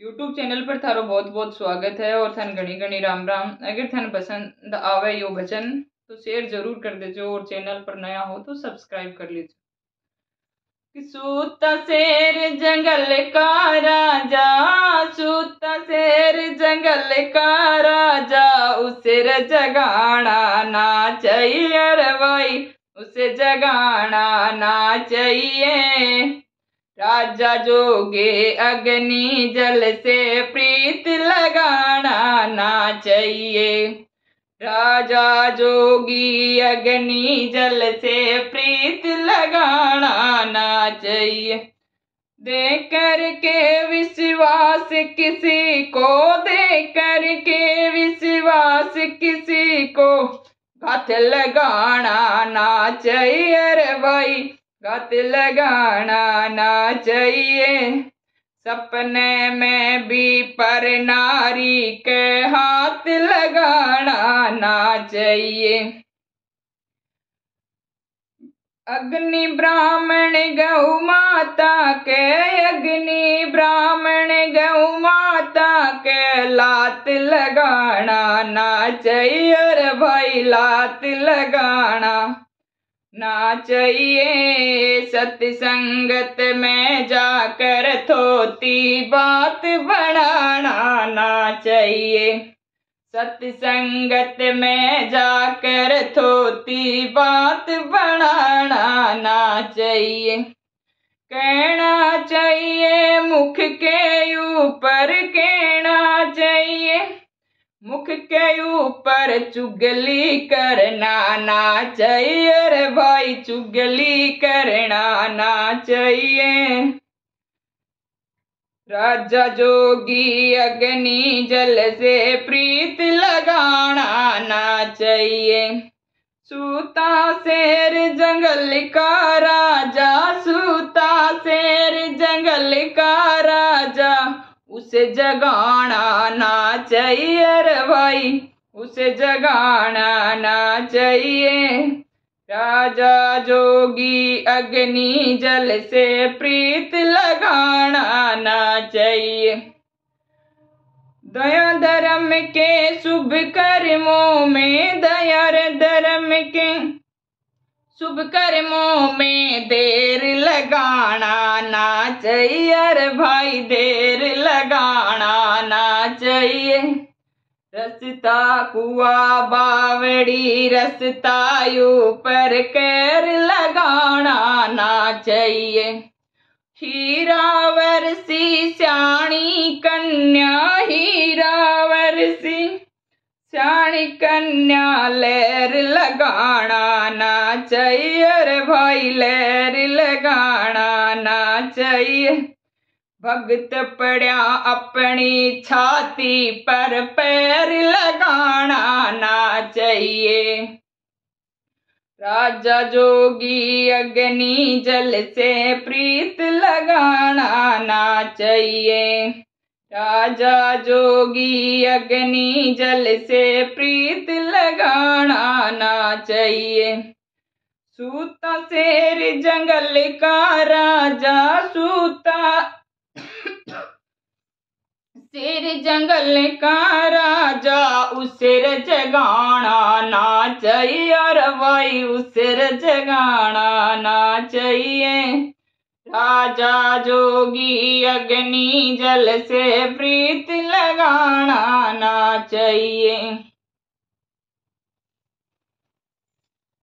YouTube channel पर थारो बहुत बहुत स्वागत है और थन घनी घनी राम राम। अगर थन पसंद आवे यो भजन तो शेयर ज़रूर कर देजो और चैनल पर नया हो तो सब्सक्राइब कर लीजिए सूता शेर जंगल का राजा सूता शेर जंगल का राजा, उसे जगाना ना चाहिए भाई, उसे जगाना ना चाहिए राजा जोगे अग्नि जल से प्रीत लगाना ना चाहिए। राजा जोगी अग्नि जल से प्रीत लगाना ना चाहिए। दे करके विश्वास किसी को दे करके विश्वास किसी को हाथ लगाना ना चाहिए रे भाई। गत लगाना ना चाहिए। सपने में भी पर नारी के हाथ लगाना ना चाहिए। अग्नि ब्राह्मण गौ माता के, अग्नि ब्राह्मण गौ माता के लात लगाना ना चाहिए। भाई, लात लगाना। ना चाहिए सत्संगत में जाकर थोती बात बढ़ाना ना चाहिए। सत्संगत में जाकर थोती बात बढ़ाना ना चाहिए। कहना चाहिए मुख के ऊपर, कहना चाहिए। मुख के ऊपर चुगली करना ना चाहिए रे भाई, चुगली करना ना चाहिए। राजा जोगी अग्नि जल से प्रीत लगाना ना चाहिए। सूता शेर जंगल का राजा, सूता शेर जंगल का उसे जगाना ना चाहिए रे भाई। उसे जगाना ना चाहिए। राजा जोगी अग्नि जल से प्रीत लगाना ना चाहिए। दया धर्म के शुभ कर्मों में दया धर्म के शुभ कर्मों में देर लगाना ना चाहिए अरे भाई, देर लगाना ना चाहिए रसता कुआ बावड़ी, रसता पर कैर लगाना ना चाहिए हीरावरसी श्याणी कन्या, हीरावरसी श्याणी कन्या लहर लगाना चाहिए रे भाई लहर लगाना ना चाहिए भगत पड़ा अपनी छाती पर पैर लगाना ना चाहिए राजा जोगी अग्नि जल से प्रीत लगाना ना चाहिए राजा जोगी अग्नि जल से प्रीत लगाना ना चाहिए सूता शेर जंगल का राजा, सूता शेर जंगल का राजा, उसे जगाना ना चाहिए और भाई उसे जगाना ना चाहिए राजा जोगी अग्नि जल से प्रीत लगाना ना चाहिए